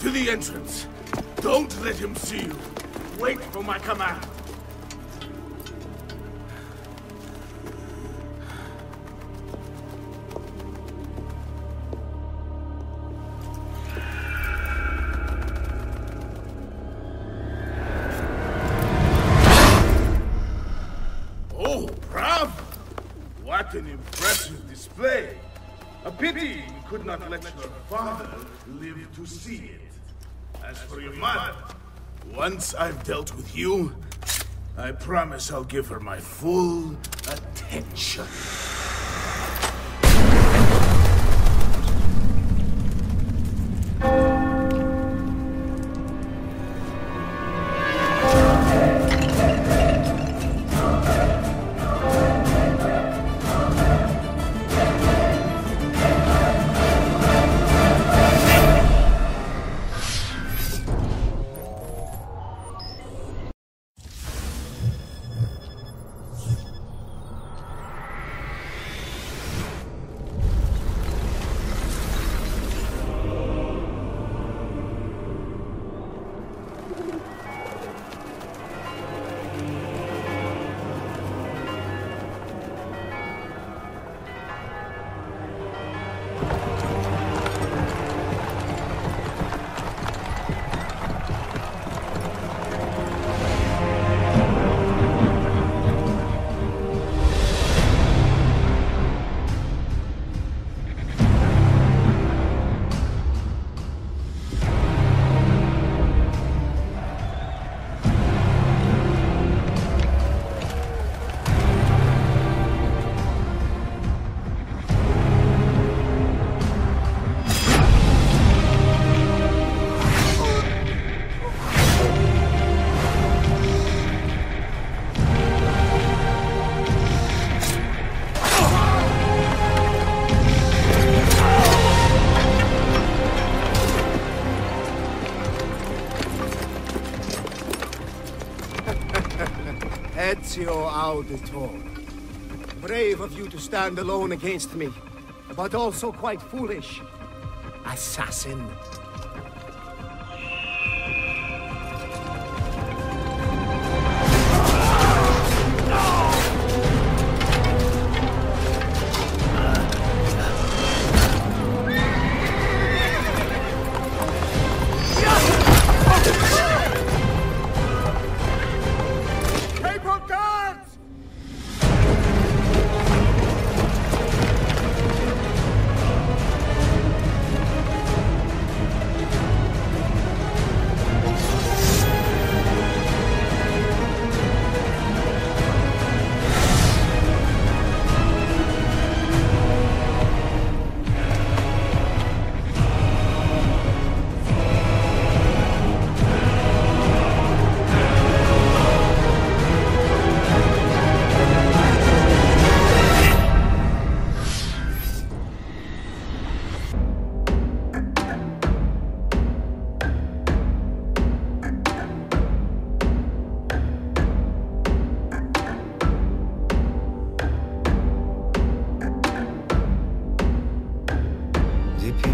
To the entrance. Don't let him see you. Wait for my command. Oh, bravo! What an impressive display! A pity you could not let your father live to see it. As for your mother, once I've dealt with you, I promise I'll give her my full attention. Lao de Brave of you to stand alone against me, but also quite foolish. Assassin.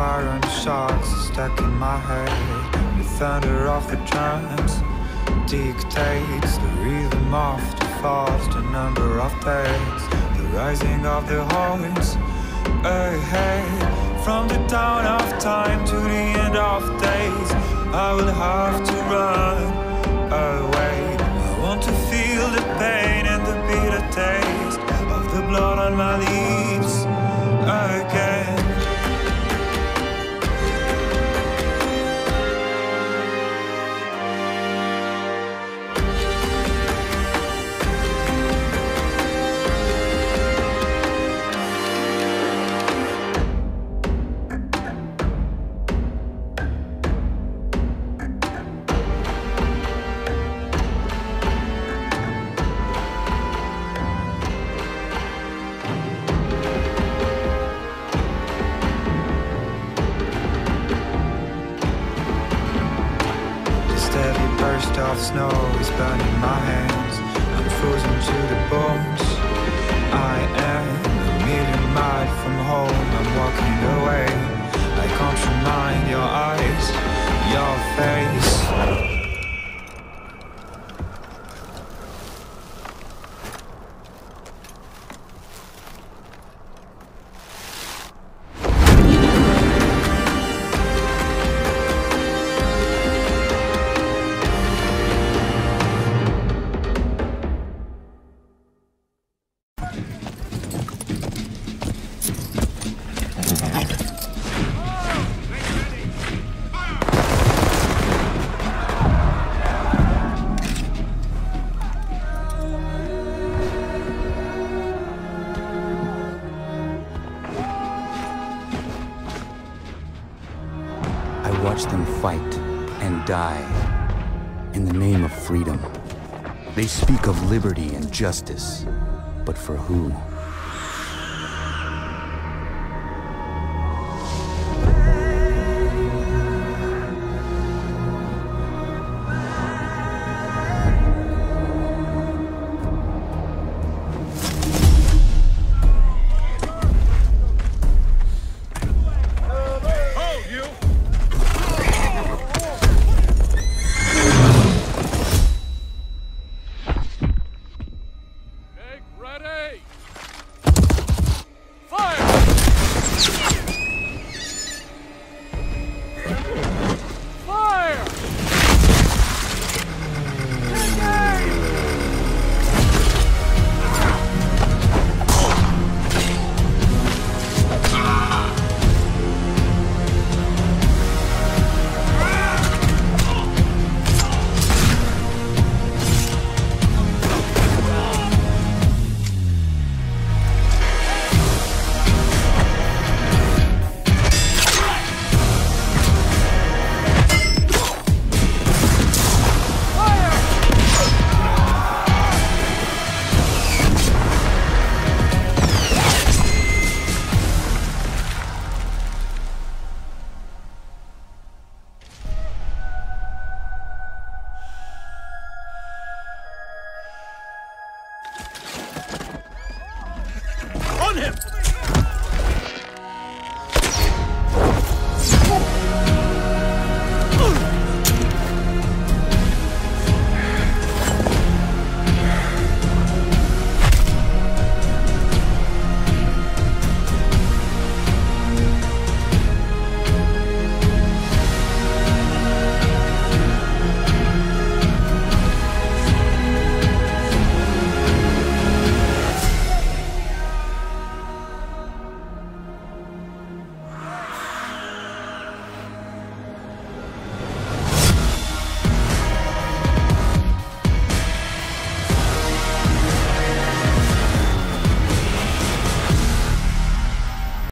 iron shards stuck in my head. The thunder of the drums dictates the rhythm of the falls, the number of days, the rising of the horns ahead. From the dawn of time to the end of days, I will have to run away. I want to feel the pain and the bitter taste of the blood on my lips again. burning my hands. I'm frozen to the bones. I am a million miles from home. I'm walking away. and fight and die in the name of freedom. They speak of liberty and justice, but for who?